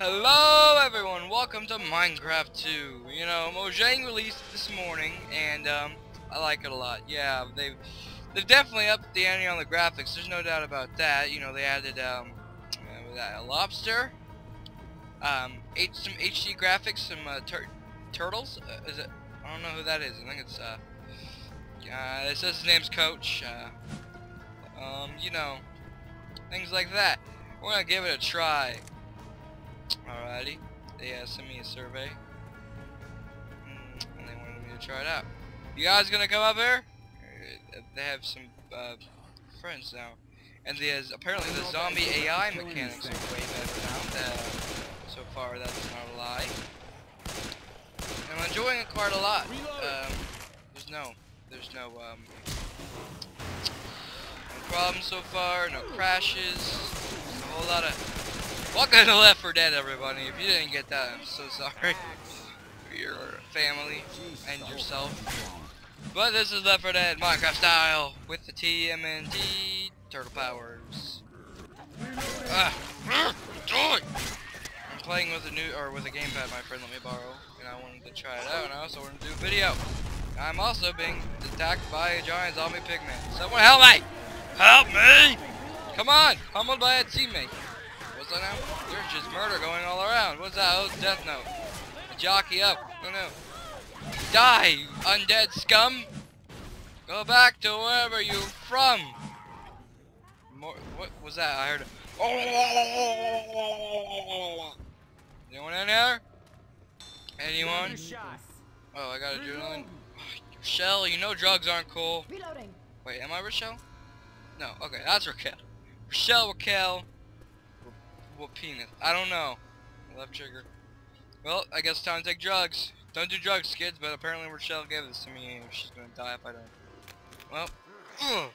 Hello everyone, welcome to Minecraft 2. You know, Mojang released this morning and um, I like it a lot. Yeah, they've they've definitely upped the ante on the graphics. There's no doubt about that. You know, they added um, a lobster, um, H some HD graphics, some uh, tur turtles. Uh, is it? I don't know who that is. I think it's uh, uh it says his name's Coach. Uh, um, you know, things like that. We're gonna give it a try. Alrighty. They uh, sent me a survey. Mm, and they wanted me to try it out. You guys gonna come up here? Uh, they have some uh, friends now. And there's apparently the zombie AI mechanics are way better now. Uh, so far that's not a lie. I'm enjoying it quite a lot. Um, there's no, there's no, um, no problems so far, no crashes, a whole lot of Welcome to Left 4 Dead, everybody. If you didn't get that, I'm so sorry for your family and yourself. But this is Left 4 Dead Minecraft style with the TMNT turtle powers. Ah, I'm playing with a new or with a gamepad my friend let me borrow, and I wanted to try it out, and I also wanted to do a video. I'm also being attacked by a giant zombie pigman. Someone help me! Help me! Come on! Humbled by a teammate. What's that now? There's just murder going all around. What's that? Oh, Death Note. A jockey up. Oh no. Die, undead scum! Go back to wherever you're from! More, what was that? I heard it. Anyone in there? Anyone? Oh, I got adrenaline. Rochelle, you know drugs aren't cool. Reloading. Wait, am I Rochelle? No, okay, that's Raquel. Rochelle, Raquel what penis? I don't know. Left trigger. Well, I guess time to take drugs. Don't do drugs, kids, but apparently Rochelle gave this to me and she's gonna die if I don't. Well, oh,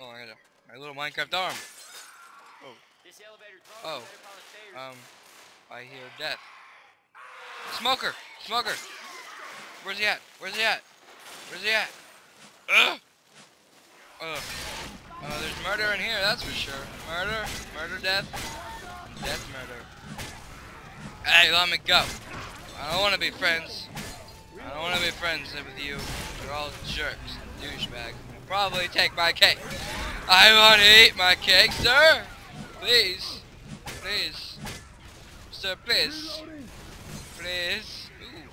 I got my little Minecraft arm. Oh. Oh. Um, I hear death. Smoker! Smoker! Where's he at? Where's he at? Where's he at? Ugh! Ugh. Oh, there's murder in here, that's for sure. Murder, murder, death. Death murder. Hey, let me go. I don't want to be friends. I don't want to be friends with you. You're all jerks, douchebags. Probably take my cake. I want to eat my cake, sir. Please. Please. Sir, please. Please. Ooh.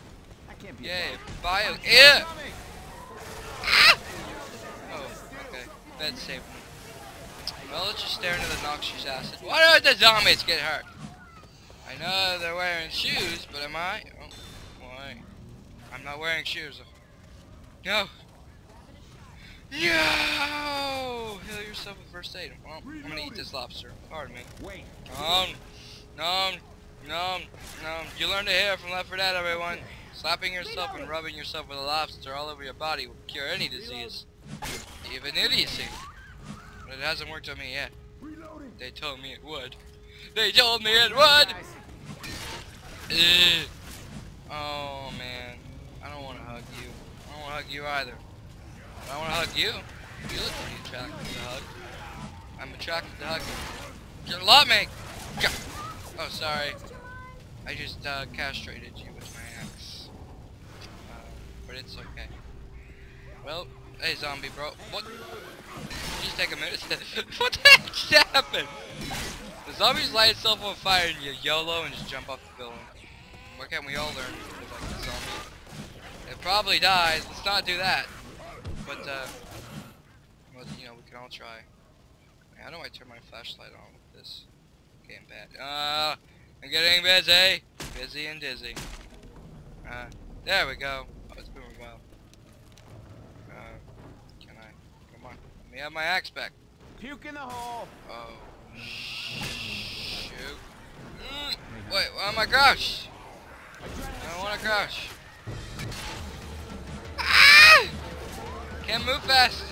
I can't be Yeah, bio. Yeah. Ah! Oh, okay. Bed safe. Well, let's just stare into the noxious acid. Why don't the zombies get hurt? I know they're wearing shoes, but am I? Oh, why? I'm not wearing shoes. No. No! Heal yourself with first aid. Well, I'm gonna eat this lobster. Pardon me. Wait. Nom, nom, nom, nom. You learn to hear from Left 4 Dead, everyone. Slapping yourself and rubbing yourself with a lobster all over your body will cure any disease. Even idiocy. But it hasn't worked on me yet. They told me it would. They told me it would! Ugh. Oh man. I don't want to hug you. I don't want to hug you either. But I want to hug you. You look pretty attractive to hug. I'm attracted to hugging. You love me! Oh, sorry. I just uh, castrated you with my axe. Uh, but it's okay. Well, hey zombie bro. What? Just take a minute. what the heck just happened? The zombies light itself on fire and you YOLO and just jump off the building. Why can't we all learn like the zombie? It probably dies. Let's not do that. But, uh, well, you know, we can all try. How do I turn my flashlight on with this? Getting bad. Uh, I'm getting busy. Busy and dizzy. Uh, there we go. Oh, it's moving well. Me have my axe back. Puke in the hole. Oh. Shoot. Mm. Wait, why am I crouched? I don't want to crouch. Ah! Can't move fast.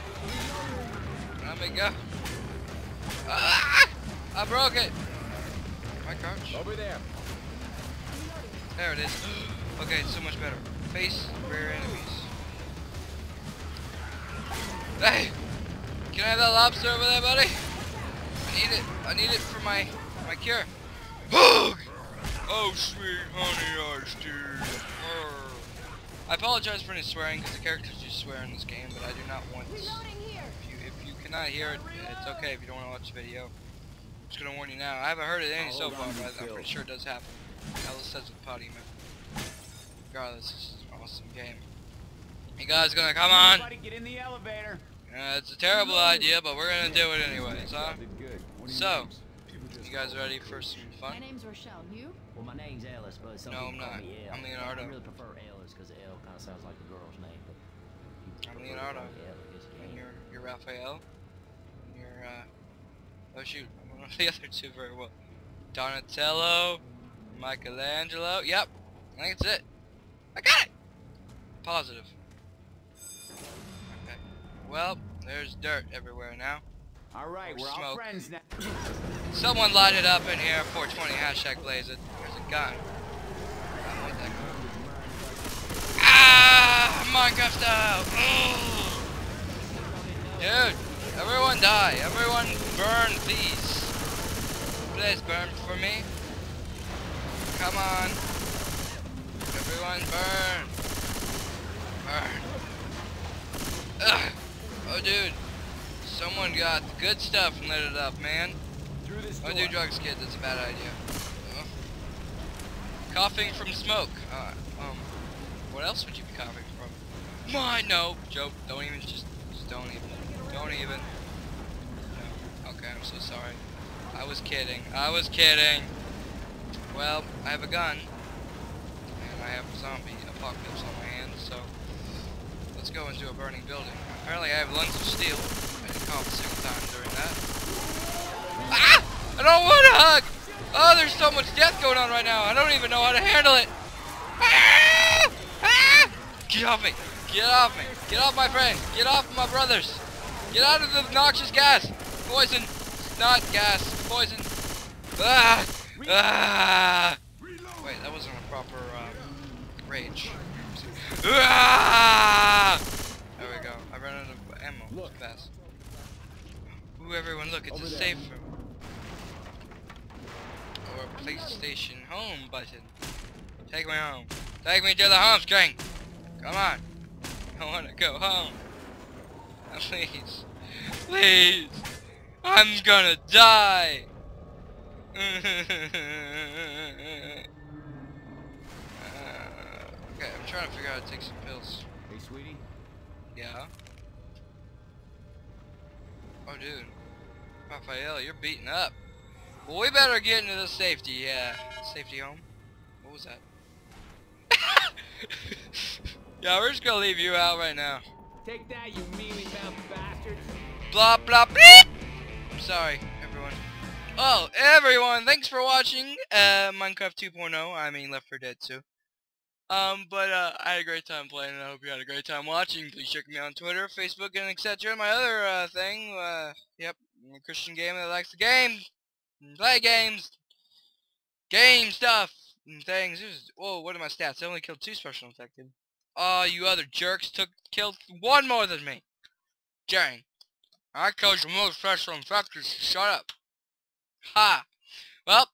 Let me go. Ah! I broke it. My I crouched? Over there. There it is. Okay, it's so much better. Face rear enemies. Hey! Can I have that lobster over there, buddy? I need it. I need it for my my cure. Boog! Oh Oh, sweet honey iced I apologize for any swearing because the characters do swear in this game, but I do not want. If you if you cannot hear it, it's okay if you don't want to watch the video. I'm just gonna warn you now. I haven't heard it any so far, but I'm pretty sure it does happen. Ellis says with potty man. Regardless, this is an awesome game. You guys gonna come on? Everybody Get in the elevator. Uh, it's a terrible idea, but we're gonna do it anyways, huh? So, you guys ready for some fun? My name's Rochelle. You? Well, my name's Ellis, but some no, people I'm call not. me El. I'm Leonardo. I really prefer Ellis because L kind of sounds like a girl's name. But I'm Leonardo. And you're, you're Raphael. And you're, uh... Oh shoot, I don't know the other two very well. Donatello. Michelangelo. Yep. I think it's it. I got it! Positive. Okay. Well, there's dirt everywhere now. All right, we're all friends now. Someone light it up in here. 420 hashtag blaze it. There's a gun. I don't want that gun. Ah! Minecraft style! Dude, everyone die. Everyone burn, please. Please burn for me. Come on. Everyone burn. Burn. Ugh. Oh, dude. Someone got the good stuff and lit it up, man. Don't do drugs, kid. That's a bad idea. Ugh. Coughing from smoke. Uh, um, what else would you be coughing from? Mine, no. Joke. Don't even. Just, just don't even. Don't even. No. Okay, I'm so sorry. I was kidding. I was kidding. Well, I have a gun. And I have a zombie apocalypse on my hands, so let's go into a burning building. Apparently I have lungs of steel. I did cough a single time during that. Ah! I don't want a hug! Oh, there's so much death going on right now. I don't even know how to handle it. Ah! Ah! Get off me! Get off me! Get off my friend! Get off my brothers! Get out of the noxious gas! Poison! Not gas! Poison! Ah! Ah! Wait, that wasn't a proper um, rage. Ah! There we go. I ran out of ammo. Look. Fast. Ooh, everyone, look! It's a safe room. Or a PlayStation home button. Take me home. Take me to the home screen. Come on. I want to go home. Please. Please. I'm gonna die. I'm trying to figure out how to take some pills. Hey, sweetie. Yeah. Oh, dude. Raphael, you're beaten up. Well, we better get into the safety, uh, safety home. What was that? yeah, we're just gonna leave you out right now. Take that, you mealy mouthed bastards. Blah, blah, bleep! I'm sorry, everyone. Oh, everyone, thanks for watching, uh, Minecraft 2.0, I mean Left 4 Dead 2. Um, but, uh, I had a great time playing, and I hope you had a great time watching. Please check me out on Twitter, Facebook, and etc. My other, uh, thing, uh, yep, I'm a Christian gamer that likes the game, play games, game stuff, and things. Was, whoa, what are my stats? I only killed two special infected. Oh, you other jerks took, killed one more than me. Dang. I killed the most special infected. Shut up. Ha. Well,